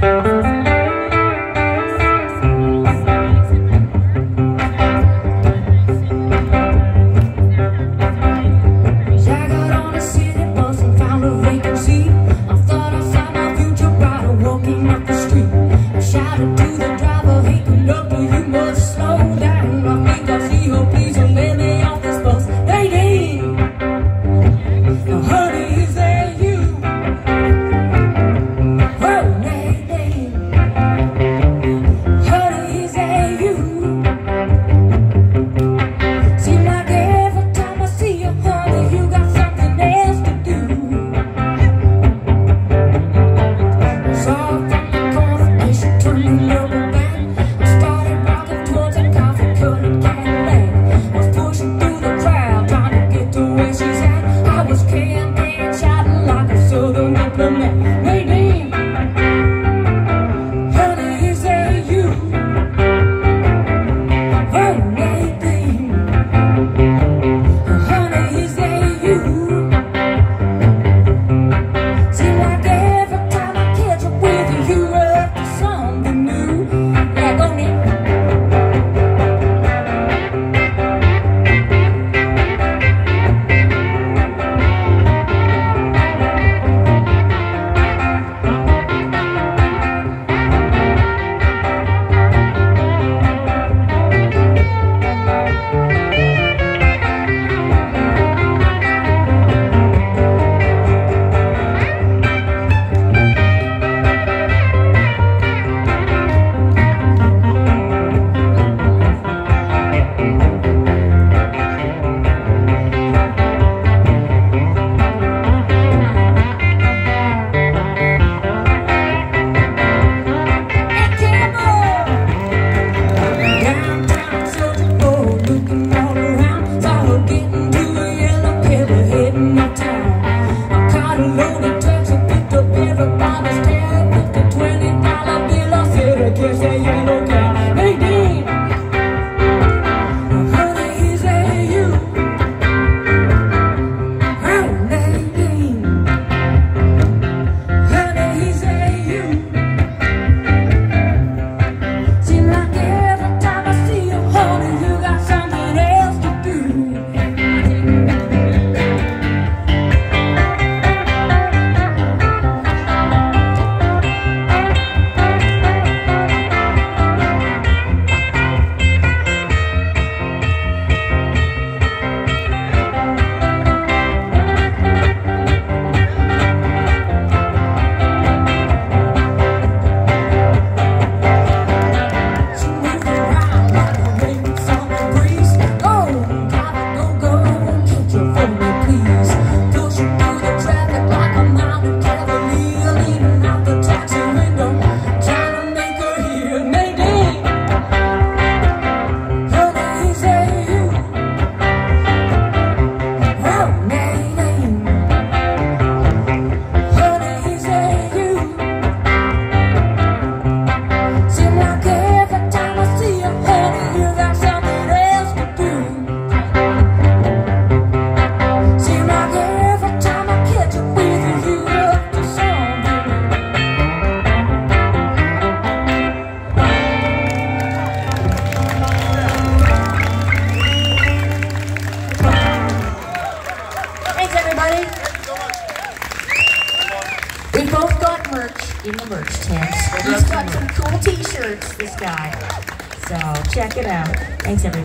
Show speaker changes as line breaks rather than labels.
Thank you. In the merch tent. He's got some cool t-shirts, this guy. So check it out. Thanks, everybody.